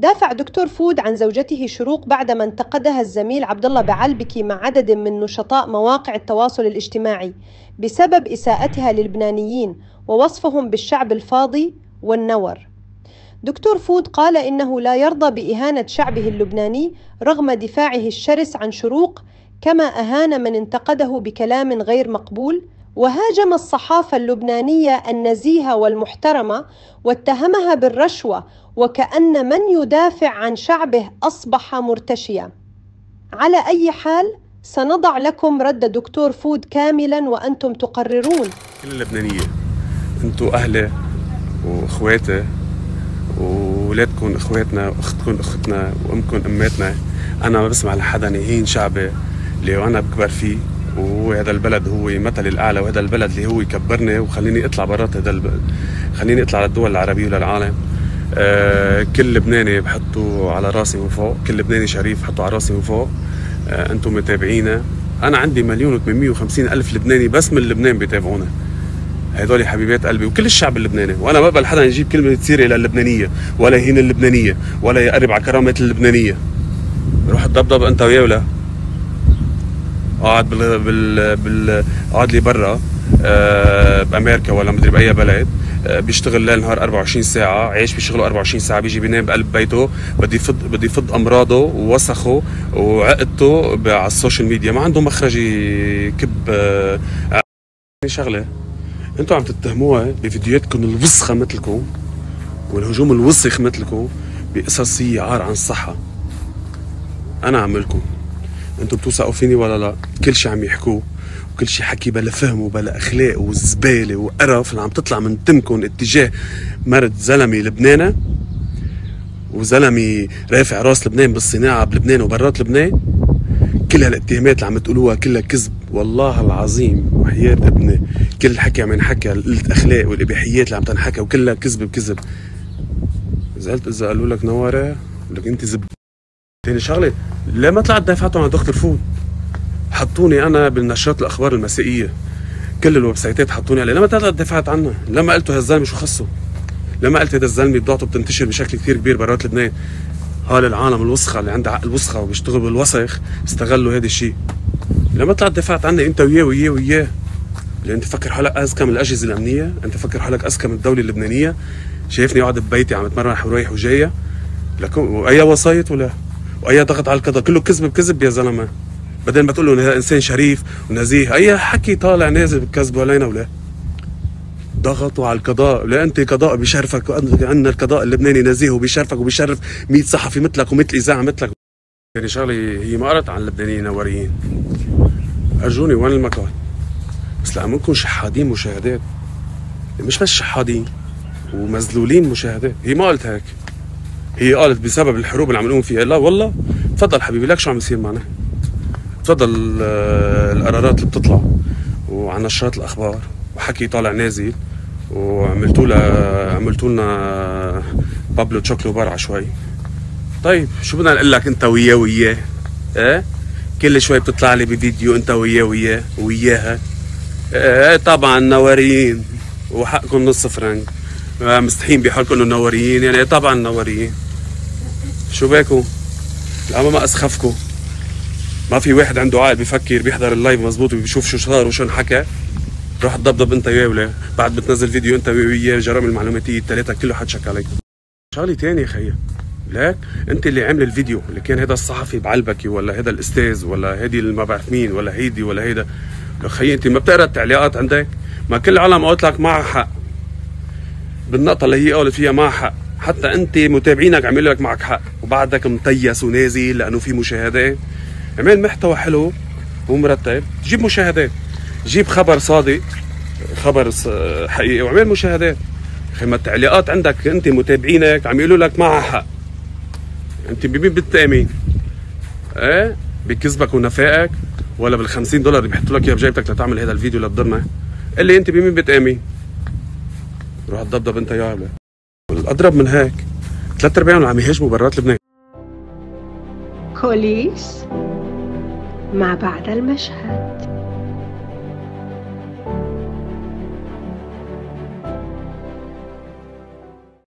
دافع دكتور فود عن زوجته شروق بعدما انتقدها الزميل عبد الله بعلبكي مع عدد من نشطاء مواقع التواصل الاجتماعي بسبب إساءتها للبنانيين ووصفهم بالشعب الفاضي والنور. دكتور فود قال إنه لا يرضى بإهانة شعبه اللبناني رغم دفاعه الشرس عن شروق كما أهان من انتقده بكلام غير مقبول وهاجم الصحافة اللبنانية النزيهة والمحترمة واتهمها بالرشوة وكأن من يدافع عن شعبه أصبح مرتشيا. على أي حال سنضع لكم رد دكتور فود كاملا وأنتم تقررون. كل اللبنانية أنتم أهلي وإخواتي وولادكم إخواتنا وأختكم أختنا وأمكم أماتنا أنا ما بسمع لحدا يهين شعبي اللي أنا بكبر فيه. وهذا البلد هو مثلي الاعلى وهذا البلد اللي هو يكبرني وخليني أطلع برات هذا البلد خليني أطلع للدول العربية وللعالم. آه كل لبناني بحطه على راسي من فوق كل لبناني شريف بحطه على راسي من فوق. آه أنتم متابعينا أنا عندي مليون و850 ألف لبناني بس من لبنان بيتابعونا. هدول حبيبات قلبي وكل الشعب اللبناني. وأنا ما بقبل حدا يجيب كلمة تصير إلى اللبنانية ولا يهين اللبنانية ولا يقرب على كرامات اللبنانية. روح تضبضب أنت وياه ولا؟ قاعد بال بال, بال... قاعد لي برا آه بأمريكا ولا مدري بأي بلد آه بيشتغل ليل نهار 24 ساعة عايش بشغله 24 ساعة بيجي بينام بقلب بيته بدي يفض بدي يفض أمراضه ووسخه وعقدته على السوشيال ميديا. ما عنده مخرج يكب آه شغلة. أنتوا عم تتهموها بفيديوهاتكم الوسخة مثلكم والهجوم الوسخ مثلكم بقصص هي عارية عن الصحة أنا عملكم أنتم بتوثقوا فيني ولا لا؟ كل شيء عم يحكوه وكل شيء حكي بلا فهم وبلا أخلاق وزبالة وقرف اللي عم تطلع من تمكن اتجاه مرد زلمه لبنانة وزلمه رافع راس لبنان بالصناعة بلبنان وبرات لبنان. كل هالإتهامات اللي عم تقولوها كلها كذب والله العظيم وحياة ابني. كل الحكي عم ينحكى قلة اخلاق والإباحيات اللي عم تنحكى وكلها كذب بكذب. زعلت إذا قالوا لك نوارة؟ لك أنت زب ثاني شغلة ليه ما طلعت دافعتهم عن دكتور فود حطوني أنا بالنشرات الأخبار المسائية. كل ال websiteات حطوني عليه. لما طلعت دافعت عنه. لما قلتوا هالزلمه شو خصه؟ لما قلت هذا الزلمة بضاعته بتنتشر بشكل كثير كبير برات لبنان. هالعالم الوسخة اللي عندها عقل وسخة وبيشتغل بالوسخ استغلوا هذا الشيء. لما طلعت دافعت عنه أنت وياه وياه وياه. اللي أنت فكر حالك أذكى من الأجهزة الأمنية. أنت فكر حالك أذكى من الدولة اللبنانية. شايفني قاعد ببيتي عم أتمرن رايح وجاية. لكم وأي وصايت ولا؟ واي ضغط على القضاء. كله كذب بكذب يا زلمة. بدل ما تقول له هذا إنسان شريف ونزيه. أي حكي طالع نازل بكذبوا علينا ولا ضغطوا على القضاء. لا أنت قضاء بيشرفك عندنا القضاء اللبناني نزيه وبيشرفك وبيشرف 100 صحفي مثلك ومثل إذاعة مثلك. يعني شغلة هي ما قرت عن اللبنانيين نوريين أرجوني وين المكان بس لما نكون شحادين مشاهدات. مش بس شحادين ومذلولين مشاهدات. هي ما قلت هيك. هي قالت بسبب الحروب اللي عم نقوم فيها. لا والله تفضل حبيبي لك شو عم يصير معنا؟ تفضل القرارات اللي بتطلع. وعن نشرات الأخبار وحكي طالع نازل وعملتوا لها عملتوا لنا بابلو تشوكلو بار شوي. طيب شو بدنا نقول لك انت وياه وياه؟ إيه؟ كل شوي بتطلع لي بفيديو انت وياه وياه وياها. إيه طبعا نواريين وحقكم نص فرنك. مستحيين بحالكم إنه نواريين يعني طبعا نواريين. شو بكو العمى ما اسخفكم ما في واحد عنده عقل بيفكر بيحضر ال live مزبوط وبيشوف شو صار وشو انحكى روح تضبضب انت وياه بعد بتنزل فيديو انت وياه الجرائم المعلوماتية الثلاثه كله حتشك عليك شغلة ثانية خيي. لك انت اللي عامل الفيديو اللي كان هذا الصحفي بعلبكي ولا هذا الأستاذ ولا هيدي ما بعرف مين ولا هيدي ولا هيدا. خيي انت ما بتقرأ التعليقات عندك؟ ما كل العالم قالت لك معها حق. بالنقطة اللي هي قالت فيها معها حق. حتى انت متابعينك عملوا لك معك حق. وبعدك مطيس ونازل لأنه في مشاهدات اعمل محتوى حلو ومرتب. جيب مشاهدات جيب خبر صادق. خبر حقيقي. واعمل مشاهدات أخي ما التعليقات عندك. أنت متابعينك. عم يقولوا لك معها حق. أنت بمين بتامن؟ إيه؟ بكذبك ونفاقك ولا بال 50 دولار اللي بيحطوا لك اياها بجيبتك لتعمل هذا الفيديو لتضرنا اللي أنت بمين بتامن؟ روح تضبضب أنت يا ولا والاضرب من هيك. ثلاث ارباعهم عم يهاجموا برات لبنان. كوليس مع بعد المشهد.